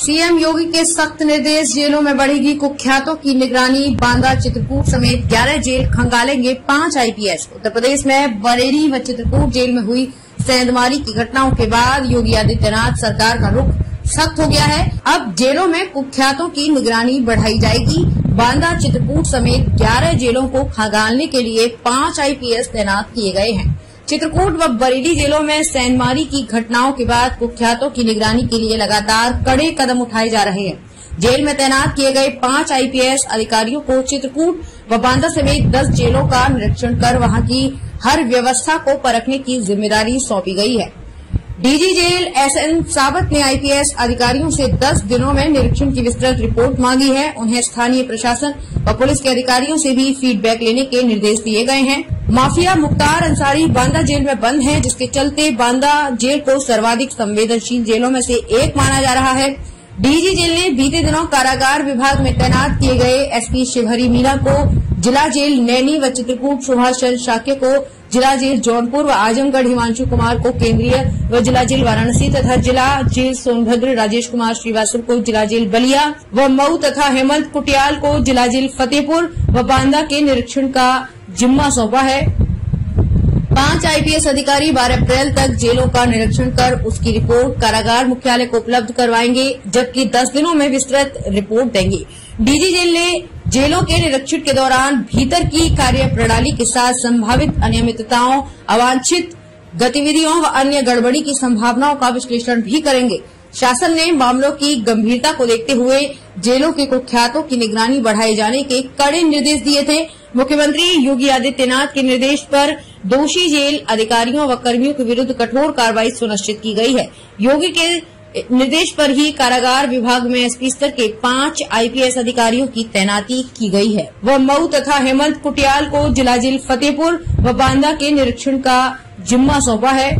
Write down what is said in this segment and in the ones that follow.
CM योगी के सख्त निर्देश, जेलों में बढ़ेगी कुख्यातों की निगरानी, बांदा चित्रकूट समेत 11 जेल खंगालेंगे पाँच आईपीएस। उत्तर प्रदेश में बरेली व चित्रकूट जेल में हुई सेंधमारी की घटनाओं के बाद योगी आदित्यनाथ सरकार का रुख सख्त हो गया है। अब जेलों में कुख्यातों की निगरानी बढ़ाई जाएगी। बांदा चित्रकूट समेत 11 जेलों को खंगालने के लिए पाँच आईपीएस तैनात किए गए हैं। चित्रकूट व बरेली जिलों में सैनमारी की घटनाओं के बाद कुख्यातों की निगरानी के लिए लगातार कड़े कदम उठाए जा रहे हैं। जेल में तैनात किए गए पाँच आईपीएस अधिकारियों को चित्रकूट व बांदा समेत दस जेलों का निरीक्षण कर वहाँ की हर व्यवस्था को परखने की ज़िम्मेदारी सौंपी गई है। डीजी जेल एसएन सावत ने आईपीएस अधिकारियों से 10 दिनों में निरीक्षण की विस्तृत रिपोर्ट मांगी है। उन्हें स्थानीय प्रशासन और पुलिस के अधिकारियों से भी फीडबैक लेने के निर्देश दिए गए हैं। माफिया मुख्तार अंसारी बांदा जेल में बंद है, जिसके चलते बांदा जेल को सर्वाधिक संवेदनशील जेलों में से एक माना जा रहा है। डीजी जेल ने बीते दिनों कारागार विभाग में तैनात किए गए एसपी शिवहरी मीना को जिला जेल नैनी व चित्रकूट सुभाष चंद्र शाक्य को जिला जेल जौनपुर व आजमगढ़ हिमांशु कुमार को केंद्रीय व जिला जेल वाराणसी तथा जिला जेल सोनभद्र राजेश कुमार श्रीवास्तव को जिला जेल बलिया व मऊ तथा हेमंत कुटियाल को जिला जेल फतेहपुर व बांदा के निरीक्षण का जिम्मा सौंपा है। पाँच आईपीएस अधिकारी 12 अप्रैल तक जेलों का निरीक्षण कर उसकी रिपोर्ट कारागार मुख्यालय को उपलब्ध करवाएँगे, जबकि 10 दिनों में विस्तृत रिपोर्ट देंगे। डीजी जेल ने जेलों के निरीक्षण के दौरान भीतर की कार्य प्रणाली के साथ संभावित अनियमितताओं, अवांछित गतिविधियों व अन्य गड़बड़ी की संभावनाओं का विश्लेषण भी करेंगे। शासन ने मामलों की गंभीरता को देखते हुए जेलों के कुख्यातों की निगरानी बढ़ाए जाने के कड़े निर्देश दिए थे। मुख्यमंत्री योगी आदित्यनाथ के निर्देश पर दोषी जेल अधिकारियों व कर्मियों के विरुद्ध कठोर कार्रवाई सुनिश्चित की गई है। योगी के निर्देश पर ही कारागार विभाग में एसपी स्तर के पाँच आईपीएस अधिकारियों की तैनाती की गई है। वह मऊ तथा हेमंत कुटियाल को जिला जेल फतेहपुर व बांदा के निरीक्षण का जिम्मा सौंपा है।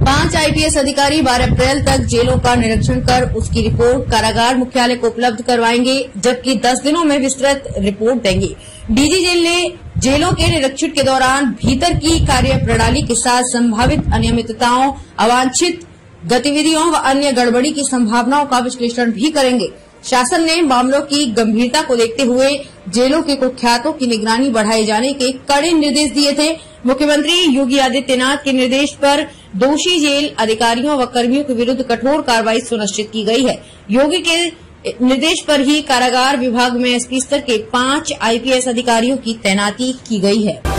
पाँच आईपीएस अधिकारी 12 अप्रैल तक जेलों का निरीक्षण कर उसकी रिपोर्ट कारागार मुख्यालय को उपलब्ध करवाएँगे, जबकि 10 दिनों में विस्तृत रिपोर्ट देंगे। डीजी जेल ने जेलों के निरीक्षण के दौरान भीतर की कार्य प्रणाली के साथ संभावित अनियमितताओं, अवांछित गतिविधियों व अन्य गड़बड़ी की संभावनाओं का विश्लेषण भी करेंगे। शासन ने मामलों की गंभीरता को देखते हुए जेलों के कुख्यातों की निगरानी बढ़ाए जाने के कड़े निर्देश दिए थे। मुख्यमंत्री योगी आदित्यनाथ के निर्देश पर दोषी जेल अधिकारियों व कर्मियों के विरुद्ध कठोर कार्रवाई सुनिश्चित की गई है। योगी के निर्देश पर ही कारागार विभाग में एसपी स्तर के पाँच आईपीएस अधिकारियों की तैनाती की गई है।